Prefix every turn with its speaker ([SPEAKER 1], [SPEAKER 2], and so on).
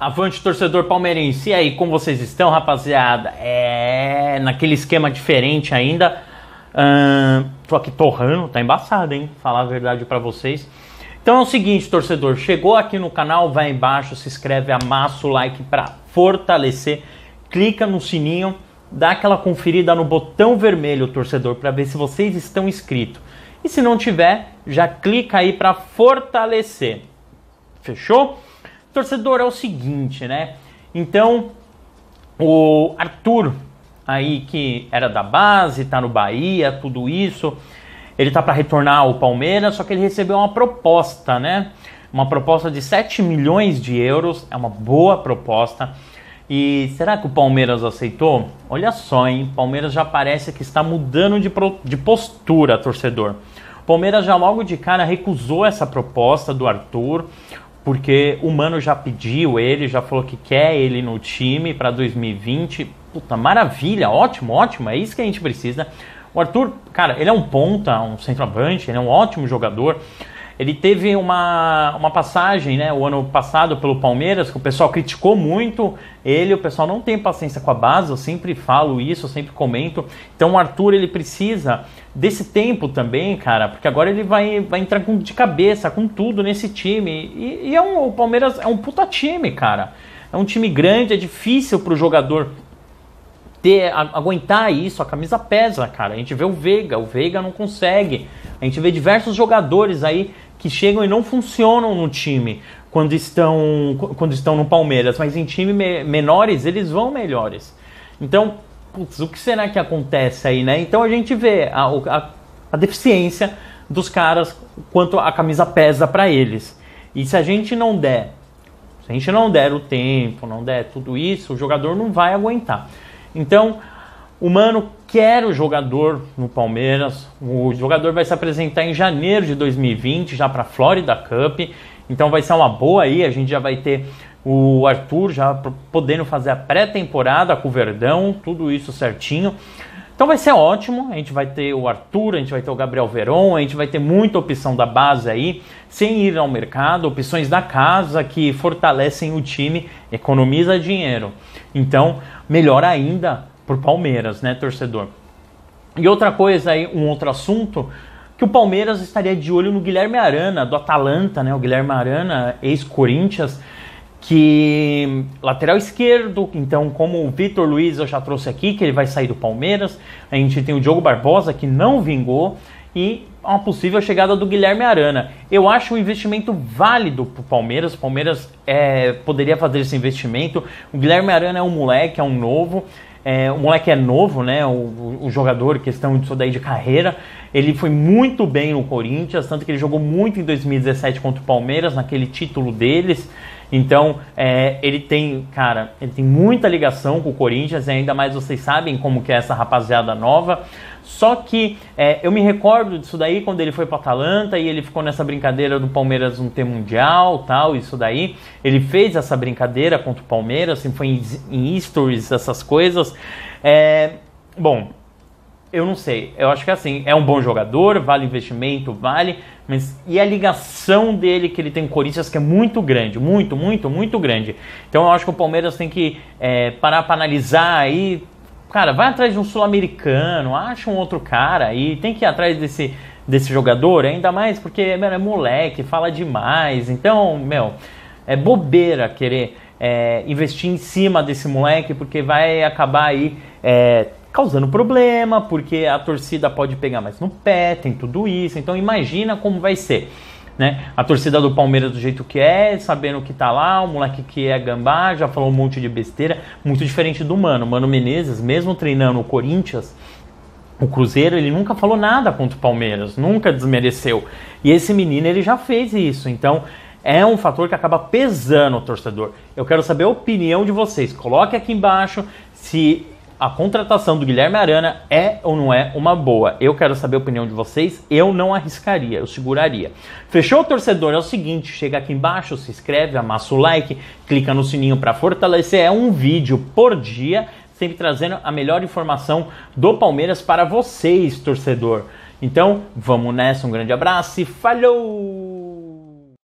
[SPEAKER 1] Avante, torcedor palmeirense. E aí, como vocês estão, rapaziada? É. Naquele esquema diferente ainda. Tô aqui torrando, tá embaçado, hein? Falar a verdade para vocês. Então é o seguinte, torcedor. Chegou aqui no canal, vai embaixo, se inscreve, amassa o like para fortalecer. Clica no sininho, dá aquela conferida no botão vermelho, torcedor, para ver se vocês estão inscritos. E se não tiver, já clica aí para fortalecer. Fechou? Torcedor, é o seguinte, né? Então, o Arthur, aí que era da base, tá no Bahia, tudo isso, ele tá para retornar ao Palmeiras, só que ele recebeu uma proposta, né? Uma proposta de 7 milhões de euros, é uma boa proposta. E será que o Palmeiras aceitou? Olha só, hein? Palmeiras já parece que está mudando de, de postura, torcedor. Palmeiras já logo de cara recusou essa proposta do Arthur porque o Mano já pediu ele, já falou que quer ele no time para 2020. Puta, maravilha, ótimo, ótimo, é isso que a gente precisa. O Arthur, cara, ele é um ponta, um centroavante, ele é um ótimo jogador. Ele teve uma, uma passagem, né, o ano passado pelo Palmeiras, que o pessoal criticou muito ele, o pessoal não tem paciência com a base, eu sempre falo isso, eu sempre comento. Então o Arthur, ele precisa desse tempo também, cara, porque agora ele vai, vai entrar com, de cabeça, com tudo nesse time. E, e é um, o Palmeiras é um puta time, cara. É um time grande, é difícil pro jogador ter, aguentar isso, a camisa pesa, cara. A gente vê o Veiga, o Veiga não consegue. A gente vê diversos jogadores aí que chegam e não funcionam no time quando estão, quando estão no Palmeiras, mas em times me menores eles vão melhores. Então, putz, o que será que acontece aí, né? Então a gente vê a, a, a deficiência dos caras quanto a camisa pesa para eles. E se a gente não der, se a gente não der o tempo, não der tudo isso, o jogador não vai aguentar. Então, o Mano quer o jogador no Palmeiras. O jogador vai se apresentar em janeiro de 2020, já para a Florida Cup. Então vai ser uma boa aí. A gente já vai ter o Arthur já podendo fazer a pré-temporada com o Verdão, tudo isso certinho. Então vai ser ótimo. A gente vai ter o Arthur, a gente vai ter o Gabriel Veron, a gente vai ter muita opção da base aí, sem ir ao mercado, opções da casa que fortalecem o time, economiza dinheiro. Então, melhor ainda por Palmeiras, né, torcedor? E outra coisa aí, um outro assunto, que o Palmeiras estaria de olho no Guilherme Arana, do Atalanta, né? O Guilherme Arana, ex-Corinthians, que lateral esquerdo, então como o Vitor Luiz eu já trouxe aqui, que ele vai sair do Palmeiras, a gente tem o Diogo Barbosa que não vingou e uma possível chegada do Guilherme Arana. Eu acho um investimento válido para o Palmeiras. O Palmeiras é, poderia fazer esse investimento. O Guilherme Arana é um moleque, é um novo. É, o moleque é novo, né? O, o, jogador, questão disso daí de carreira. Ele foi muito bem no Corinthians, tanto que ele jogou muito em 2017 contra o Palmeiras, naquele título deles. Então, é, ele tem, cara, ele tem muita ligação com o Corinthians, e ainda mais vocês sabem como que é essa rapaziada nova. Só que é, eu me recordo disso daí quando ele foi para Atalanta e ele ficou nessa brincadeira do Palmeiras não ter mundial, tal, isso daí. Ele fez essa brincadeira contra o Palmeiras, assim, foi em, em stories, essas coisas. É, bom, eu não sei. Eu acho que assim, é um bom jogador, vale investimento, vale, mas e a ligação dele que ele tem com o Corinthians que é muito grande, muito, muito, muito grande. Então eu acho que o Palmeiras tem que é, parar para analisar aí cara, vai atrás de um sul-americano, acha um outro cara e tem que ir atrás desse, desse jogador, ainda mais porque meu, é moleque, fala demais. Então, meu, é bobeira querer é, investir em cima desse moleque, porque vai acabar aí é, causando problema, porque a torcida pode pegar mais no pé, tem tudo isso. Então, imagina como vai ser né? A torcida do Palmeiras do jeito que é, sabendo que tá lá, o moleque que é gambá, já falou um monte de besteira, muito diferente do Mano. Mano Menezes, mesmo treinando o Corinthians, o Cruzeiro, ele nunca falou nada contra o Palmeiras, nunca desmereceu. E esse menino, ele já fez isso. Então, é um fator que acaba pesando o torcedor. Eu quero saber a opinião de vocês. Coloque aqui embaixo se a contratação do Guilherme Arana é ou não é uma boa? Eu quero saber a opinião de vocês. Eu não arriscaria, eu seguraria. Fechou, torcedor? É o seguinte, chega aqui embaixo, se inscreve, amassa o like, clica no sininho para fortalecer. É um vídeo por dia, sempre trazendo a melhor informação do Palmeiras para vocês, torcedor. Então, vamos nessa, um grande abraço e falhou!